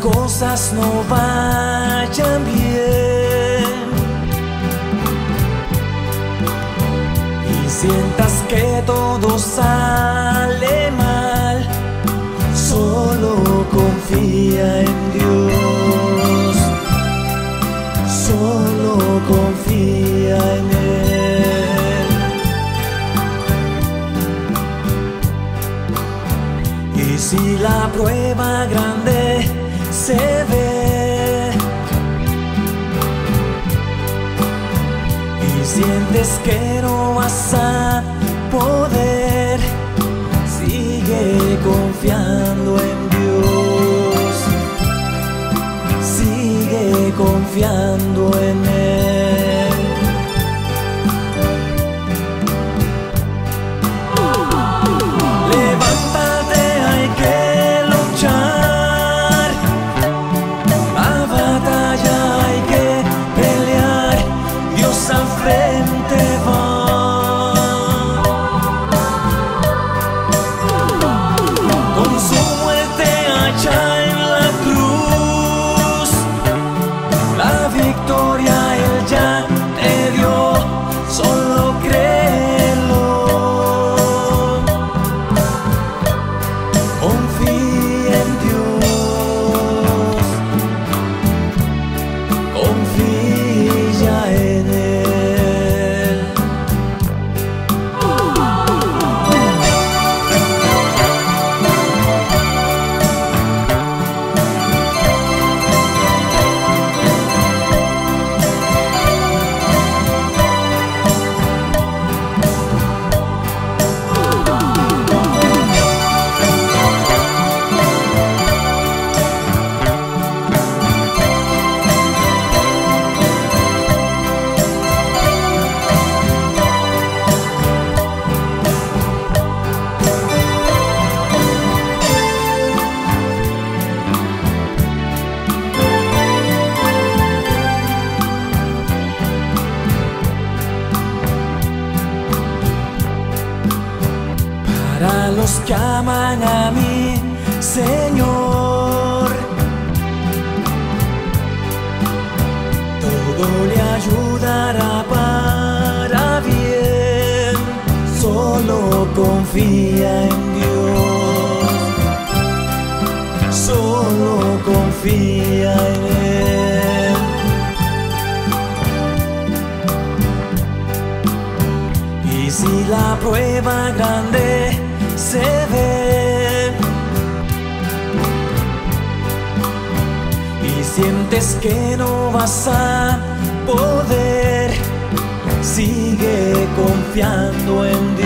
cosas no vayan bien y sientas que todo sale mal, solo confía en Dios, solo confía en Él. Y si la prueba grande que no vas a poder, sigue confiando en Dios, sigue confiando los que a mi Señor, todo le ayudará para bien. Solo confía en Dios, solo confía en Él. Y si la prueba grande se ve. Y sientes que no vas a poder, sigue confiando en Dios,